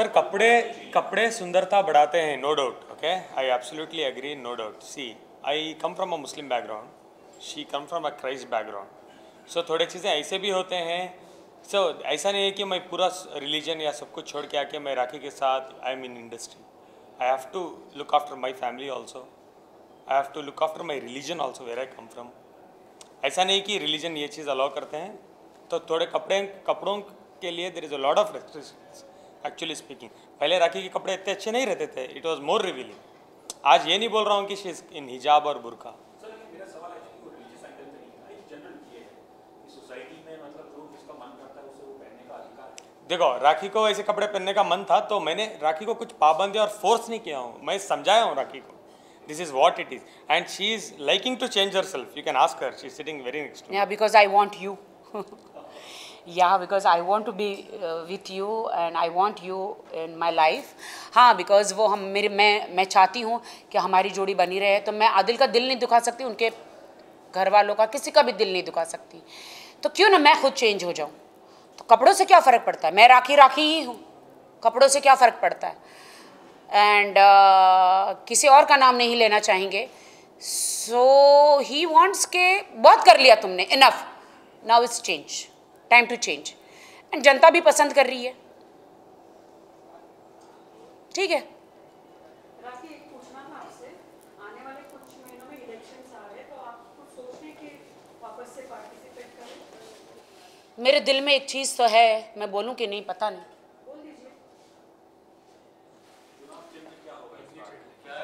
Sir कपड़े कपड़े सुंदरता बढ़ाते हैं no doubt okay I absolutely agree no doubt see I come from a Muslim background she come from a Christ background so थोड़े चीज़ें ऐसे भी होते हैं। सो so, ऐसा नहीं है कि मैं पूरा रिलीजन या सब कुछ छोड़ के आके मैं राखी के साथ I am in industry I have to look after my family also I have to look after my religion also where I come from ऐसा नहीं कि रिलीजन ये चीज़ अलाउ करते हैं। तो थोड़े कपड़े कपड़ों के लिए there is a lot of restrictions actually speaking पहले राखी के कपड़े इतने अच्छे नहीं रहते थे. इट वॉज़ मोर रिवीलिंग आज ये नहीं बोल रहा हूँ कि शी इज़ इन हिजाब और बुरका मतलब देखो राखी को ऐसे कपड़े पहनने का मन था तो मैंने राखी को कुछ पाबंदी और फोर्स नहीं किया हूँ. मैं समझाया हूँ राखी को. This is what it is and she is liking to change herself you can ask her she is sitting very next Yeah, because I want you. yeah, because I want to be uh, with you and I want you in my life. हाँ because वो हम मेरे मैं मैं चाहती हूँ कि हमारी जोड़ी बनी रहे। तो मैं आदिल का दिल नहीं दुखा सकती उनके घर वालों का किसी का भी दिल नहीं दुखा सकती। तो क्यों ना मैं खुद चेंज हो जाऊँ? तो कपड़ों से क्या फ़र्क पड़ता है? मैं राखी राखी ही हूँ। कपड़ों से क्या फ़र्क पड़ता है? एंड किसी और का नाम नहीं लेना चाहेंगे। सो ही वॉन्ट्स के बहुत कर लिया तुमने। Enough now it's change time to change and जनता भी पसंद कर रही है। ठीक है? तो मेरे दिल में एक चीज़ तो है मैं बोलूँ कि नहीं पता नहीं बोल दीजिए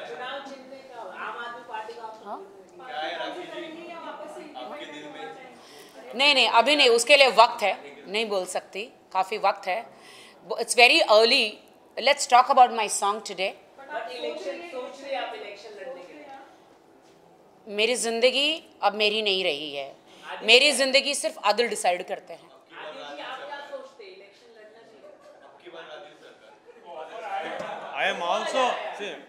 चुनाव चिन्ह का आम आदमी पार्टी का आप हाँ? करेंगे या वापस से इंडिपेंडेंट होना चाहेंगे नहीं नहीं अभी नहीं उसके लिए वक्त है। नहीं बोल सकती काफ़ी वक्त है। It's very early let's talk about my song today but election सोच रहे आप इलेक्शन लड़ने के लिए। मेरी ज़िंदगी अब मेरी नहीं रही है। मेरी ज़िंदगी सिर्फ़ आदिल डिसाइड करते हैं। आदिल जी आप क्या सोचते इलेक्शन लड़ना चाहिए। I am also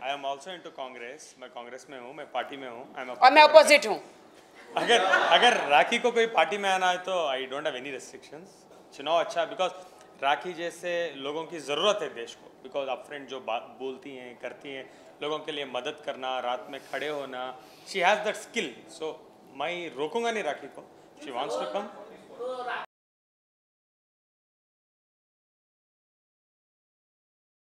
I am also in Congress मैं कांग्रेस में हूँ मैं पार्टी में हूँ और मैं अपोजिट हूँ। अगर अगर राखी को कोई पार्टी में आना है तो I don't have any restrictions चुनाव अच्छा बिकॉज़ राखी जैसे लोगों की ज़रूरत है देश को बिकॉज़ आप फ्रेंड जो बात बोलती हैं, करती हैं, लोगों के लिए मदद करना, रात में खड़े होना she has that skill so मैं रोकूँगा नहीं राखी को. She wants to come